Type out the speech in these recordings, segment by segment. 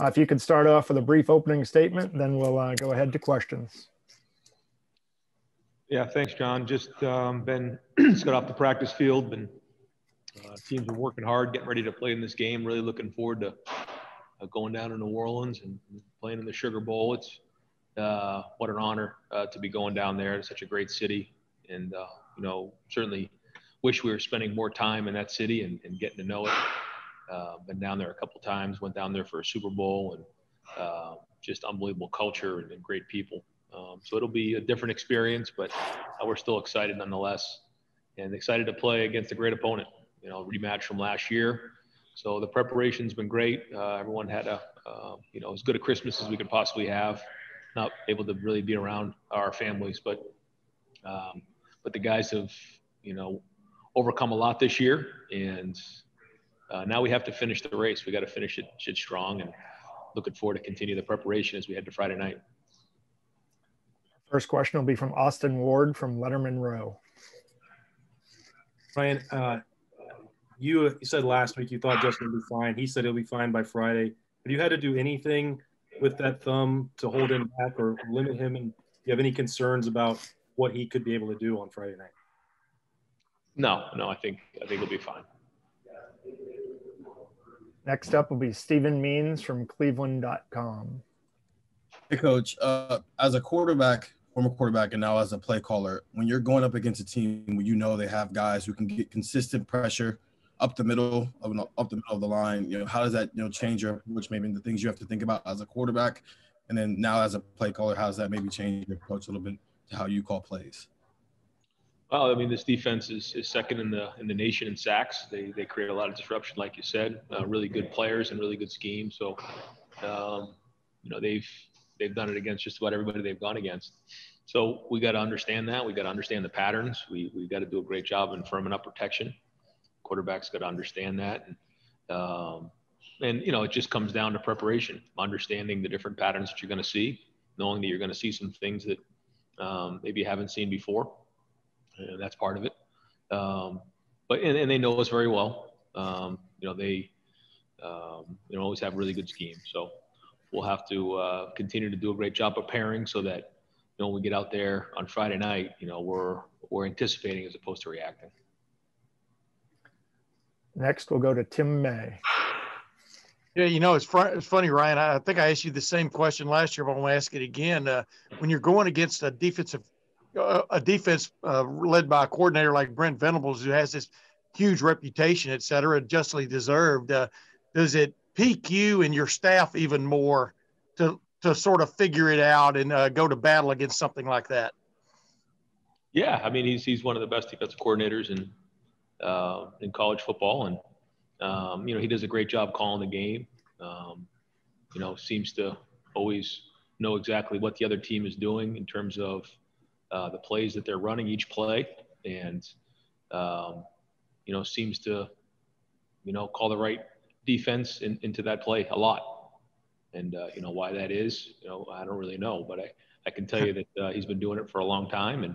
Uh, if you could start off with a brief opening statement, then we'll uh, go ahead to questions. Yeah, thanks, John. Just um, been just got off the practice field. Been uh, teams are working hard, getting ready to play in this game. Really looking forward to uh, going down to New Orleans and playing in the Sugar Bowl. It's uh, what an honor uh, to be going down there. It's such a great city, and you know certainly wish we were spending more time in that city and, and getting to know it. Uh, been down there a couple times. Went down there for a Super Bowl and uh, just unbelievable culture and, and great people. Um, so it'll be a different experience, but uh, we're still excited nonetheless, and excited to play against a great opponent. You know, rematch from last year. So the preparation's been great. Uh, everyone had a, uh, you know, as good a Christmas as we could possibly have. Not able to really be around our families, but um, but the guys have, you know, overcome a lot this year, and uh, now we have to finish the race. We got to finish it, it strong, and looking forward to continue the preparation as we head to Friday night. First question will be from Austin Ward from Letterman Row. Ryan, uh, you, you said last week you thought Justin would be fine. He said he'll be fine by Friday. Have you had to do anything with that thumb to hold him back or limit him? And do you have any concerns about what he could be able to do on Friday night? No, no, I think I think he'll be fine. Next up will be Stephen Means from Cleveland.com. Hey, Coach. Uh, as a quarterback, former quarterback, and now as a play caller, when you're going up against a team where you know they have guys who can get consistent pressure up the middle of an, up the middle of the line, you know, how does that you know change your approach? Maybe the things you have to think about as a quarterback, and then now as a play caller, how does that maybe change your approach a little bit to how you call plays? Well, I mean, this defense is, is second in the in the nation in sacks. They they create a lot of disruption, like you said. Uh, really good players and really good schemes. So, um, you know, they've they've done it against just about everybody they've gone against. So we got to understand that. We got to understand the patterns. We we got to do a great job in firming up protection. Quarterbacks got to understand that. And, um, and you know, it just comes down to preparation, understanding the different patterns that you're going to see, knowing that you're going to see some things that um, maybe you haven't seen before and that's part of it. Um, but and, and, they know us very well. Um, you know they um, you know always have really good schemes. So we'll have to uh, continue to do a great job preparing so that you know when we get out there on Friday night, you know we're we're anticipating as opposed to reacting. Next, we'll go to Tim May. Yeah, you know, it's, fr- it's funny, Ryan. I think I asked you the same question last year, but I want to ask it again. Uh, when you're going against a defensive a defense uh, led by a coordinator like Brent Venables, who has this huge reputation, et cetera, justly deserved. Uh, does it pique you and your staff even more to to sort of figure it out and uh, go to battle against something like that? Yeah, I mean he's he's one of the best defensive coordinators in uh, in college football, and um, you know he does a great job calling the game. Um, you know, seems to always know exactly what the other team is doing in terms of uh, the plays that they're running each play, and um, you know seems to you know call the right defense in, into that play a lot. And uh, you know why that is, you know I don't really know, but I I can tell you that uh, he's been doing it for a long time, and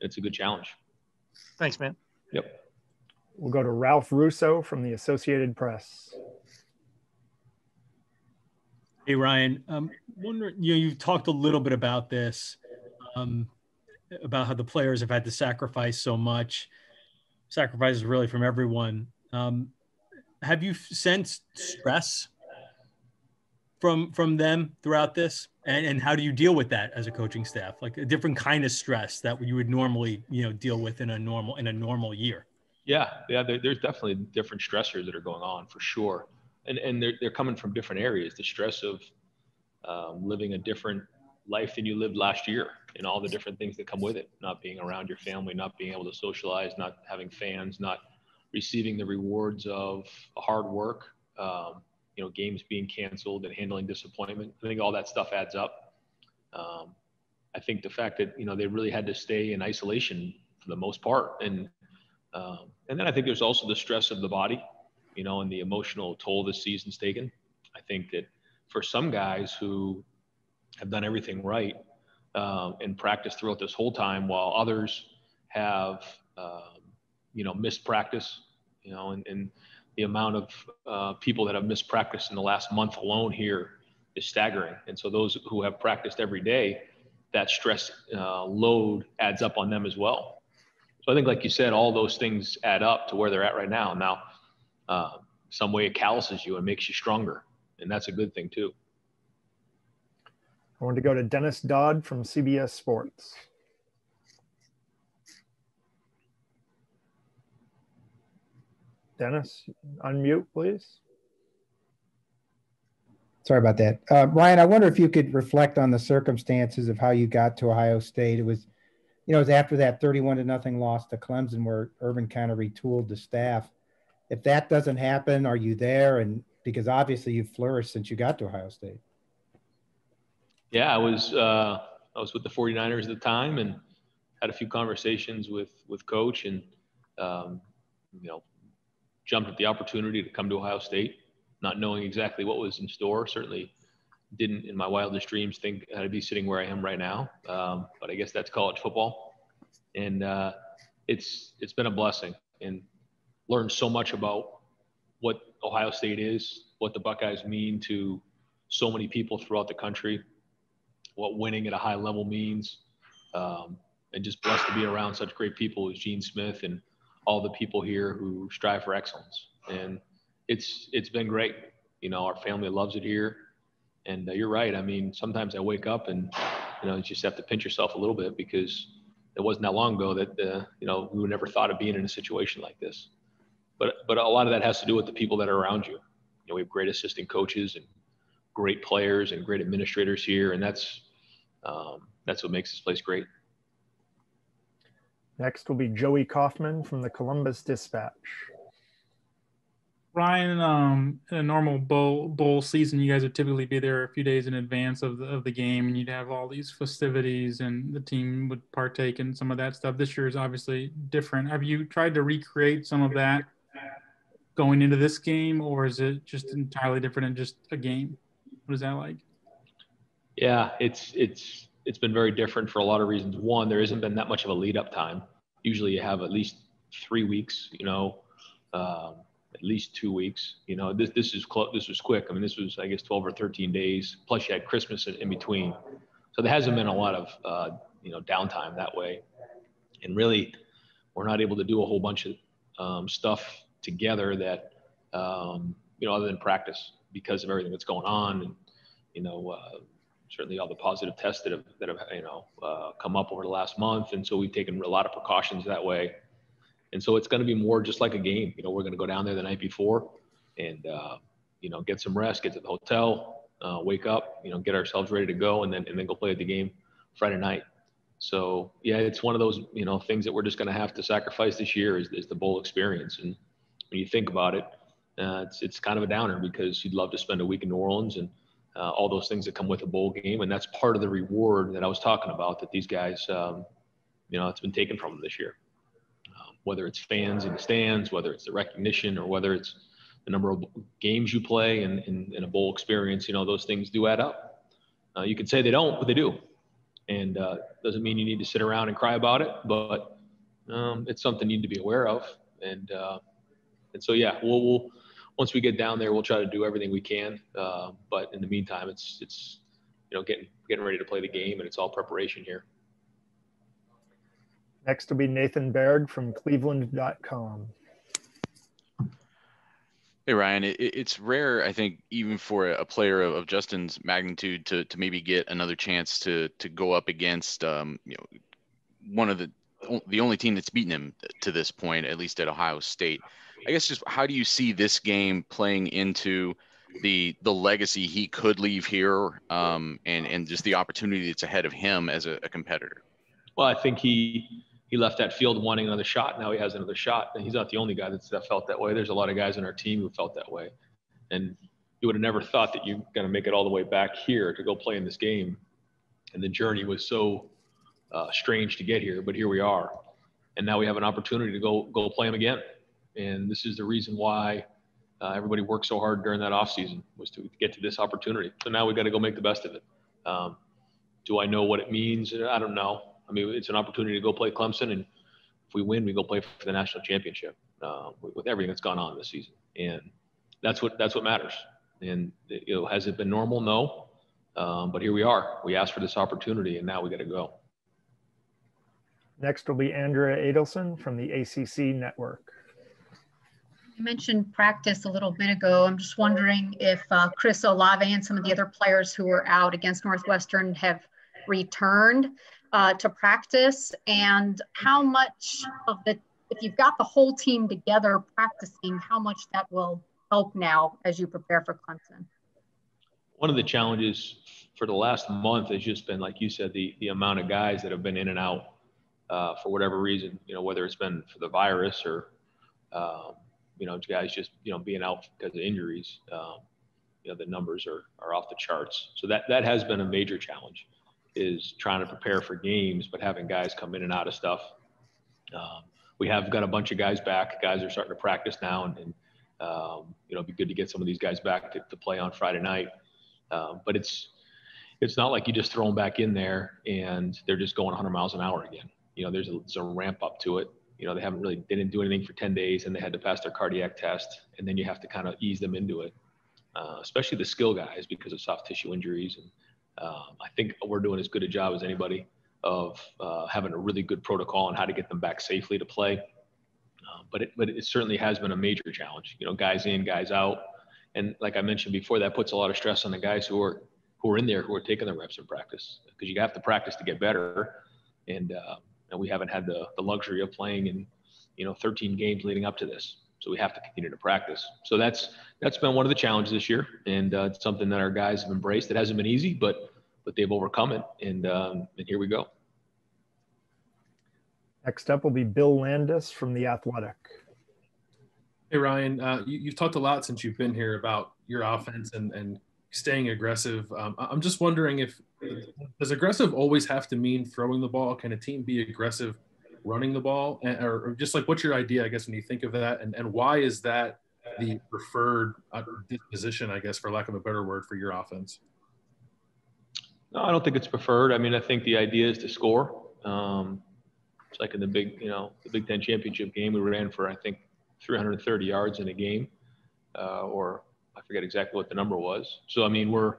it's a good challenge. Thanks, man. Yep. We'll go to Ralph Russo from the Associated Press. Hey Ryan, um, wondering you know you've talked a little bit about this. Um, about how the players have had to sacrifice so much, sacrifices really from everyone. Um, have you sensed stress from from them throughout this, and, and how do you deal with that as a coaching staff? Like a different kind of stress that you would normally you know deal with in a normal in a normal year. Yeah, yeah, there, there's definitely different stressors that are going on for sure, and and they're they're coming from different areas. The stress of um, living a different life than you lived last year and all the different things that come with it. Not being around your family not being able to socialize not having fans not receiving the rewards of hard work um, you know games being canceled and handling disappointment. I think all that stuff adds up. Um, i think the fact that you know they really had to stay in isolation for the most part. And um, and then i think there's also the stress of the body you know and the emotional toll this season's taken. I think that for some guys who have done everything right um, and practice throughout this whole time, while others have, um, you know, missed practice, you know, and, and the amount of uh, people that have missed practice in the last month alone here is staggering. And so those who have practiced every day, that stress uh, load adds up on them as well. So I think, like you said, all those things add up to where they're at right now. Now, uh, some way it calluses you and makes you stronger, and that's a good thing too. I want to go to Dennis Dodd from CBS Sports. Dennis, unmute, please. Sorry about that. Uh, Ryan, I wonder if you could reflect on the circumstances of how you got to Ohio State. It was, you know, it was after that 31 to nothing loss to Clemson where Urban kind of retooled the staff. If that doesn't happen, are you there? And because obviously you've flourished since you got to Ohio State. Yeah, I was uh, I was with the 49ers at the time and had a few conversations with with coach and um, you know jumped at the opportunity to come to Ohio State not knowing exactly what was in store. Certainly didn't in my wildest dreams think I'd be sitting where I am right now. Um, but I guess that's college football, and uh, it's it's been a blessing and learned so much about what Ohio State is, what the Buckeyes mean to so many people throughout the country, what winning at a high level means, um, and just blessed to be around such great people as Gene Smith and all the people here who strive for excellence. And it's it's been great. You know, our family loves it here, and uh, you're right. I mean, sometimes I wake up and you know you just have to pinch yourself a little bit because it wasn't that long ago that uh, you know we would never thought of being in a situation like this. But but a lot of that has to do with the people that are around you. You know, we have great assistant coaches and great players and great administrators here, and that's um, that's what makes this place great. Next will be Joey Kaufman from the Columbus Dispatch. Ryan, um, in a normal bowl bowl season, you guys would typically be there a few days in advance of the, of the game, and you'd have all these festivities, and the team would partake in some of that stuff. This year is obviously different. Have you tried to recreate some of that going into this game, or is it just entirely different and just a game? What is that like? Yeah, it's it's it's been very different for a lot of reasons. One, there hasn't been that much of a lead up time. Usually, you have at least three weeks, you know. Um, at least two weeks. You know, this this is close. This was quick. I mean, this was I guess 12 or 13 days. Plus, you had Christmas in, in between, so there hasn't been a lot of uh, you know downtime that way. And really, we're not able to do a whole bunch of um, stuff together that um, you know other than practice because of everything that's going on and you know. Uh, certainly all the positive tests that have, that have you know uh, come up over the last month and so we've taken a lot of precautions that way and so it's going to be more just like a game. You know, we're going to go down there the night before and, uh, you know, get some rest, get to the hotel, uh, wake up, you know, get ourselves ready to go and then, and then go play at the game Friday night. So yeah, it's one of those, you know, things that we're just going to have to sacrifice this year is, is the bowl experience. And when you think about it, uh, it's, it's kind of a downer because you'd love to spend a week in New Orleans and uh, all those things that come with a bowl game. And that's part of the reward that I was talking about that these guys, um, you know, it's been taken from them this year whether it's fans in the stands, whether it's the recognition, or whether it's the number of games you play and in, in, a bowl experience, you know, those things do add up. Uh, you could say they don't, but they do. And uh, doesn't mean you need to sit around and cry about it, but um, it's something you need to be aware of. And uh, and so yeah, we'll, we'll once we get down there, we'll try to do everything we can. Uh, but in the meantime, it's it's you know getting getting ready to play the game, and it's all preparation here. Next will be Nathan Baird from cleveland.com. Hey Ryan, it, it's rare, I think, even for a player of, of, Justin's magnitude to to maybe get another chance to to go up against, um, you know, one of the the only team that's beaten him to this point, at least at Ohio State. I guess just how do you see this game playing into the the legacy he could leave here, um, and and just the opportunity that's ahead of him as a, a competitor? Well, I think he he left that field wanting another shot. Now he has another shot, and he's not the only guy that's that felt that way. There's a lot of guys on our team who felt that way, and you would have never thought that you're going to make it all the way back here to go play in this game, and the journey was so uh, strange to get here, but here we are, and now we have an opportunity to go go play him again, and this is the reason why. Uh, everybody worked so hard during that off season was to get to this opportunity. So now we've got to go make the best of it. Um, do I know what it means? I don't know. I mean, it's an opportunity to go play Clemson, and if we win, we go play for the national championship uh, with, everything that's gone on this season, and that's what that's what matters. And you know, has it been normal? No, Um, but here we are. We asked for this opportunity, and now we got to go. Next will be Andrea Adelson from the ACC Network. You mentioned practice a little bit ago. I'm just wondering if uh, Chris Olave and some of the other players who were out against Northwestern have returned uh, to practice, and how much of the if you've got the whole team together practicing, how much that will help now as you prepare for Clemson? One of the challenges for the last month has just been, like you said, the the amount of guys that have been in and out uh, for whatever reason. You know, whether it's been for the virus or um, you know guys just you know being out because of injuries. Um, you know the numbers are are off the charts. So that that has been a major challenge, is trying to prepare for games, but having guys come in and out of stuff. Um, we have got a bunch of guys back. Guys are starting to practice now, and, and um, you know, it'd be good to get some of these guys back to, to play on Friday night. Um, but it's it's not like you just throw them back in there and they're just going 100 miles an hour again. You know, there's a, there's a ramp up to it. You know, they haven't really they didn't do anything for 10 days, and they had to pass their cardiac test, and then you have to kind of ease them into it, uh, especially the skill guys because of soft tissue injuries. And um, I think we're doing as good a job as anybody of uh, having a really good protocol on how to get them back safely to play. Uh, but it, but it certainly has been a major challenge. You know, guys in, guys out, and like I mentioned before, that puts a lot of stress on the guys who are who are in there who are taking the reps in practice because you have to practice to get better, and uh, and we haven't had the the luxury of playing in you know 13 games leading up to this. So we have to continue to practice. So that's that's been one of the challenges this year, and uh, it's something that our guys have embraced. It hasn't been easy, but but they've overcome it, and um, and here we go. Next up will be Bill Landis from The Athletic. Hey, Ryan, uh, you, have talked a lot since you've been here about your offense and, and staying aggressive. Um, I'm just wondering if does aggressive always have to mean throwing the ball? Can a team be aggressive running the ball? And, or, or, just like what's your idea, I guess, when you think of that? And, and why is that the preferred uh, disposition, I guess, for lack of a better word, for your offense? No, I don't think it's preferred. I mean, I think the idea is to score. Um, it's like in the big, you know, the Big Ten championship game, we ran for I think 330 yards in a game, uh, or I forget exactly what the number was. So I mean, we're,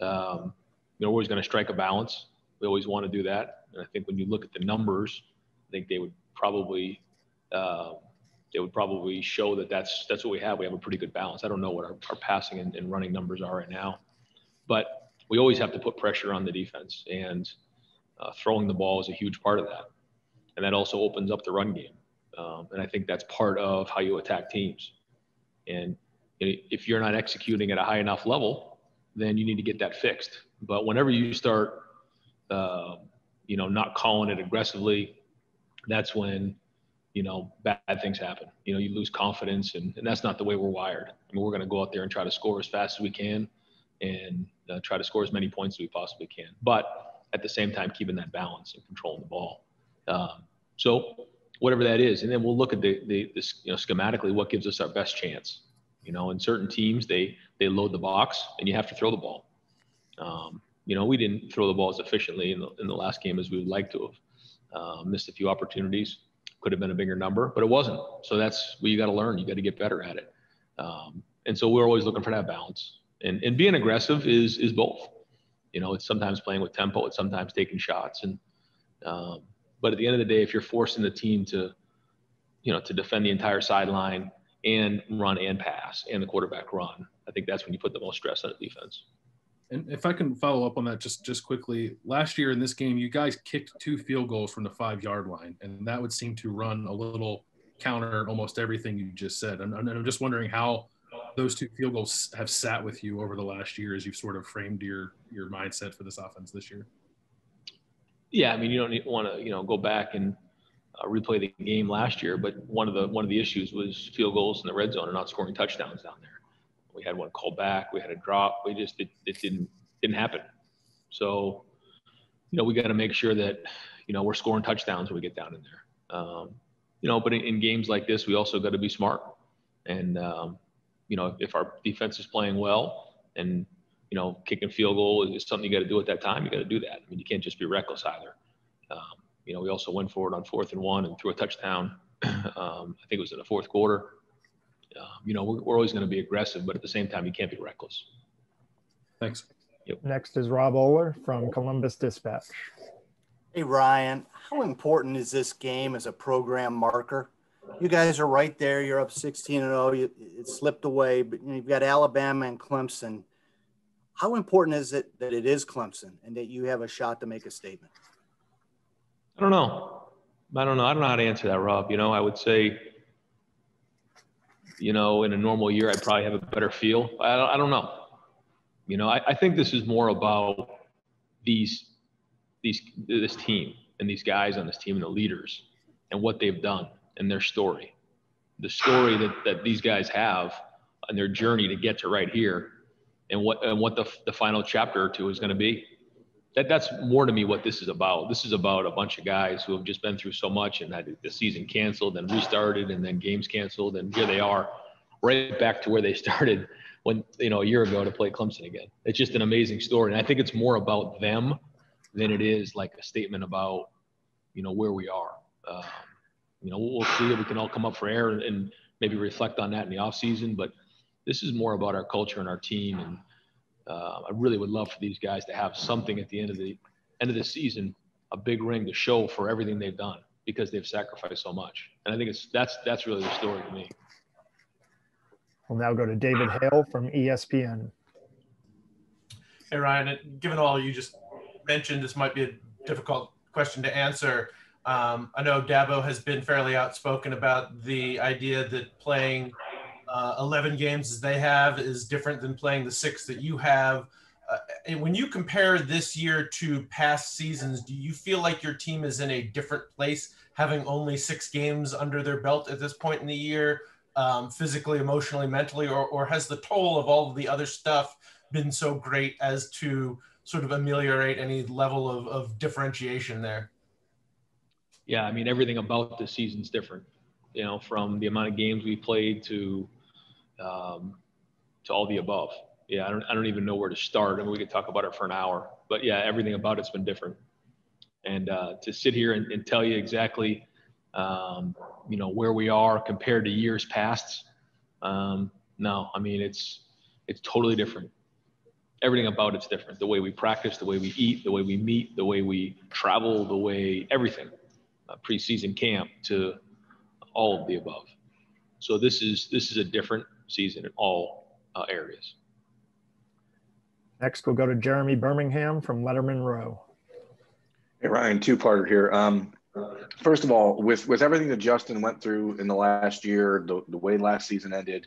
um, you always going to strike a balance. We always want to do that, and I think when you look at the numbers, I think they would probably. Uh, they would probably show that that's that's what we have. We have a pretty good balance. I don't know what our, our passing and, and running numbers are right now, but we always have to put pressure on the defense, and uh, throwing the ball is a huge part of that and that also opens up the run game. Um, and I think that's part of how you attack teams. And if you're not executing at a high enough level, then you need to get that fixed. But whenever you start, uh, you know, not calling it aggressively, that's when, you know, bad things happen. You know, you lose confidence, and, and that's not the way we're wired. I mean, we're going to go out there and try to score as fast as we can, and uh, try to score as many points as we possibly can. But at the same time, keeping that balance and controlling the ball. Um, so whatever that is, and then we'll look at the, the, the, you know schematically what gives us our best chance. You know, in certain teams they they load the box and you have to throw the ball. Um, you know, we didn't throw the ball as efficiently in the in the last game as we would like to have. Uh, missed a few opportunities. Could have been a bigger number, but it wasn't. So that's what you got to learn. You got to get better at it. Um, and so we're always looking for that balance. And and being aggressive is is both. You know, it's sometimes playing with tempo. It's sometimes taking shots. And um, but at the end of the day, if you're forcing the team to, you know, to defend the entire sideline and run and pass and the quarterback run, I think that's when you put the most stress on the defense. And if I can follow up on that just just quickly, last year in this game, you guys kicked two field goals from the five yard line, and that would seem to run a little counter almost everything you just said. And, and I'm just wondering how those two field goals have sat with you over the last year as you've sort of framed your your mindset for this offense this year. Yeah, I mean, you don't want to, you know, go back and uh, replay the game last year, but one of the one of the issues was field goals in the red zone and not scoring touchdowns down there. We had one called back, we had a drop, we just it, it didn't didn't happen. So, you know, we got to make sure that you know we're scoring touchdowns when we get down in there. Um, you know, but in, in, games like this, we also got to be smart. And um, you know, if our defense is playing well and you know, kicking field goal is something you got to do at that time. You got to do that. I mean, you can't just be reckless either. Um, you know, we also went forward on fourth and one and threw a touchdown. um, I think it was in the fourth quarter. Um, you know, we're, we're always going to be aggressive, but at the same time, you can't be reckless. Thanks. Yep. Next is Rob Oller from Columbus Dispatch. Hey, Ryan, how important is this game as a program marker? You guys are right there. You're up 16 and 0. You, it slipped away, but you have got Alabama and Clemson. How important is it that it is Clemson and that you have a shot to make a statement? I don't know. I don't know. I don't know how to answer that, Rob. You know, I would say, you know, in a normal year, I'd probably have a better feel. I don't, I don't know. You know, I, I think this is more about these, these, this team and these guys on this team and the leaders and what they've done and their story, the story that, that these guys have and their journey to get to right here and what, and what the, the final chapter or two is going to be. That, that's more to me what this is about. This is about a bunch of guys who have just been through so much and had the season canceled and restarted and then games canceled. And here they are right back to where they started when, you know, a year ago to play Clemson again. It's just an amazing story. And I think it's more about them than it is like a statement about, you know, where we are. Um, you know, we'll see if we can all come up for air and, and maybe reflect on that in the off season. But this is more about our culture and our team. And uh, I really would love for these guys to have something at the end of the end of the season, a big ring to show for everything they've done because they've sacrificed so much. And I think it's that's that's really the story to me. We'll now go to David Hale from ESPN. Hey Ryan, given all you just mentioned, this might be a difficult question to answer. Um, I know Dabo has been fairly outspoken about the idea that playing uh, 11 games as they have is different than playing the six that you have. Uh, and when you compare this year to past seasons, do you feel like your team is in a different place, having only six games under their belt at this point in the year, um, physically, emotionally, mentally, or, or has the toll of all of the other stuff been so great as to sort of ameliorate any level of, of differentiation there? yeah, I mean, everything about the season's different, you know, from the amount of games we played to, um, to all the above. Yeah, I don't, I don't even know where to start. I mean, we could talk about it for an hour, but yeah, everything about it's been different. And uh, to sit here and, and tell you exactly, um, you know, where we are compared to years past, um, no, I mean, it's, it's totally different. Everything about it's different. The way we practice, the way we eat, the way we meet, the way we travel, the way everything preseason camp to all of the above. So this is this is a different season in all uh, areas. Next, we'll go to Jeremy Birmingham from Letterman Row. Hey Ryan, two-parter here. Um, first of all, with with everything that Justin went through in the last year, the, the way last season ended,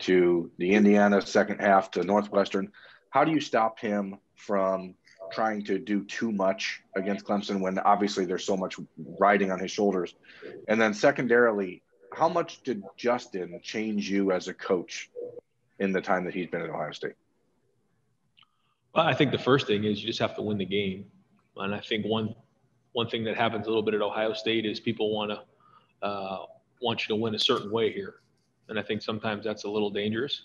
to the Indiana second half to Northwestern, how do you stop him from trying to do too much against Clemson when obviously there's so much riding on his shoulders? And then secondarily, how much did Justin change you as a coach in the time that he's been at Ohio State? Well, I think the first thing is you just have to win the game. And I think one one thing that happens a little bit at Ohio State is people want to uh, want you to win a certain way here, and I think sometimes that's a little dangerous.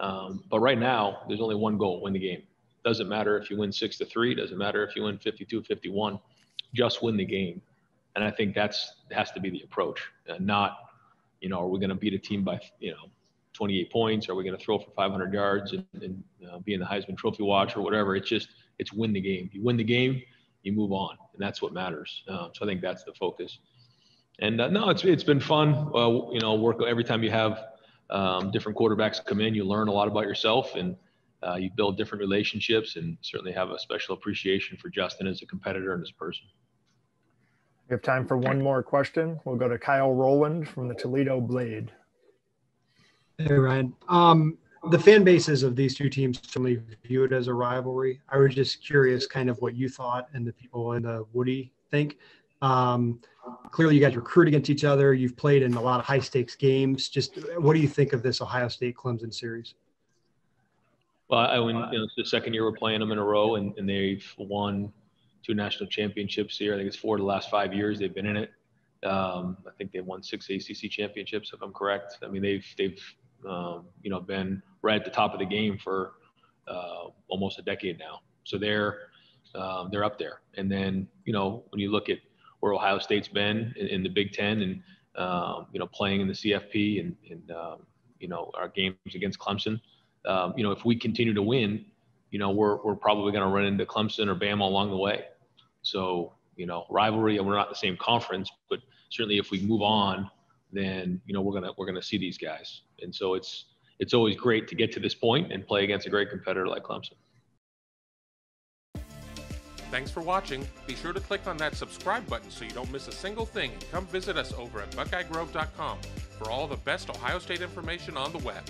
Um, but right now, there's only one goal: win the game. Doesn't matter if you win six to three. Doesn't matter if you win 52, 51. Just win the game. And I think that's has to be the approach. And not, you know, are we going to beat a team by, you know, 28 points? Are we going to throw for 500 yards and, and uh, be in the Heisman Trophy watch or whatever? It's just it's win the game. You win the game, you move on, and that's what matters. Uh, so I think that's the focus. And uh, no, it's it's been fun. Uh, you know, work every time you have um, different quarterbacks come in, you learn a lot about yourself and uh, you build different relationships and certainly have a special appreciation for Justin as a competitor and as a person. We have time for one more question. We'll go to Kyle Rowland from the Toledo Blade. Hey, Ryan. Um, the fan bases of these two teams certainly view it as a rivalry. I was just curious kind of what you thought and the people in the Woody think. Um, clearly, you guys recruit against each other. You've played in a lot of high stakes games. Just what do you think of this Ohio State Clemson series? Well, I win. You know, it's the second year we're playing them in a row, and, and they've won two national championships here. I think it's four of the last five years they've been in it. Um, I think they've won six ACC championships, if I'm correct. I mean, they've they've um, you know been right at the top of the game for uh, almost a decade now. So they're um, they're up there. And then you know when you look at where Ohio State's been in, in the Big Ten and um, you know playing in the CFP and, and um, you know our games against Clemson um, you know, if we continue to win, you know, we're, we're probably going to run into Clemson or Bama along the way. So, you know, rivalry, and we're not the same conference, but certainly if we move on, then, you know, we're going to, we're going to see these guys. And so it's, it's always great to get to this point and play against a great competitor like Clemson. Thanks for watching. Be sure to click on that subscribe button so you don't miss a single thing and come visit us over at buckeyegrove.com for all the best Ohio State information on the web.